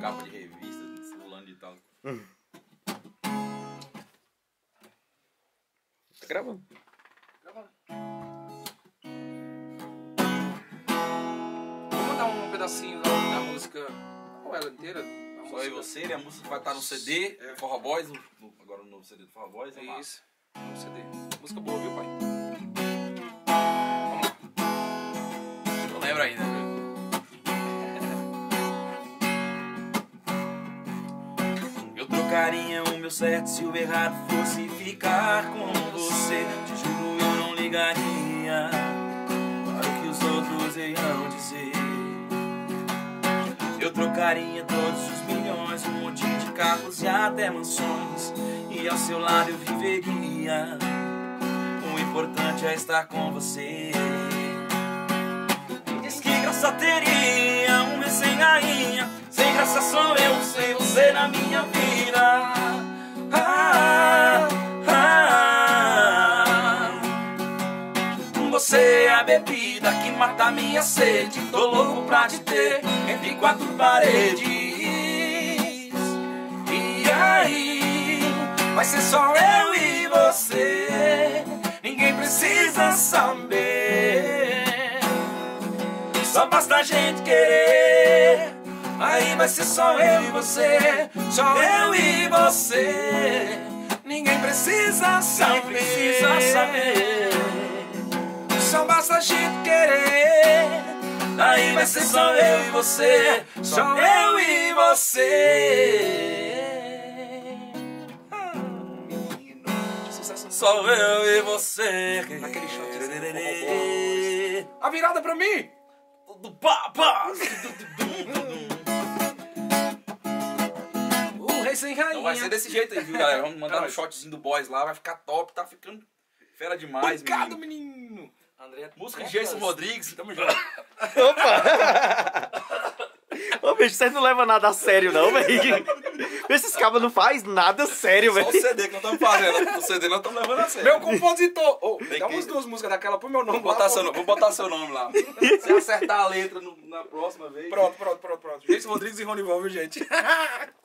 capa de revista, fulano de tal. Tá gravando. Vou mandar um pedacinho da, da música. Ou ela inteira? A Só eu e música. você, né? A música vai estar no CD, É. Forró Boys, no- agora no novo CD do Forró Boys. É lá. isso. No CD. Música boa, viu, pai? Trocaria o meu certo se o errado fosse ficar com você. Te juro, eu não ligaria para o que os outros irão dizer. Eu trocaria todos os milhões, um monte de carros e até mansões. E ao seu lado eu viveria. O importante é estar com você. Diz que graça teria Você é a bebida que mata minha sede. Tô louco pra te ter entre quatro paredes. E aí, vai ser só eu e você. Ninguém precisa saber. Só basta a gente querer. Aí vai ser só eu e você. Só eu e você. Ninguém precisa saber. precisa saber. Só basta a gente querer. Aí vai ser só eu e você. Só eu e você. Só eu e você. Naquele shot A virada pra mim! Do pá. O rei sem rainha. Então vai ser desse jeito aí, viu, galera? Vamos mandar um shotzinho do boys lá, vai ficar top, tá ficando fera demais, Pancado, menino. menino! André, Música de Jason Rodrigues. Tamo junto. Ô, bicho, vocês não levam nada a sério, não, velho. Esses cabos não faz nada sério, Só o velho. CD que nós estamos fazendo. O CD nós estamos levando a sério. Meu compositor! Ô, dá que- umas duas músicas daquela pro meu nome. Vou botar, lá, seu, nome- vou botar seu nome lá. Se acertar a letra no- na próxima vez. Pronto, pronto, pronto, pronto. Jason Rodrigues e Rony Von, viu, gente?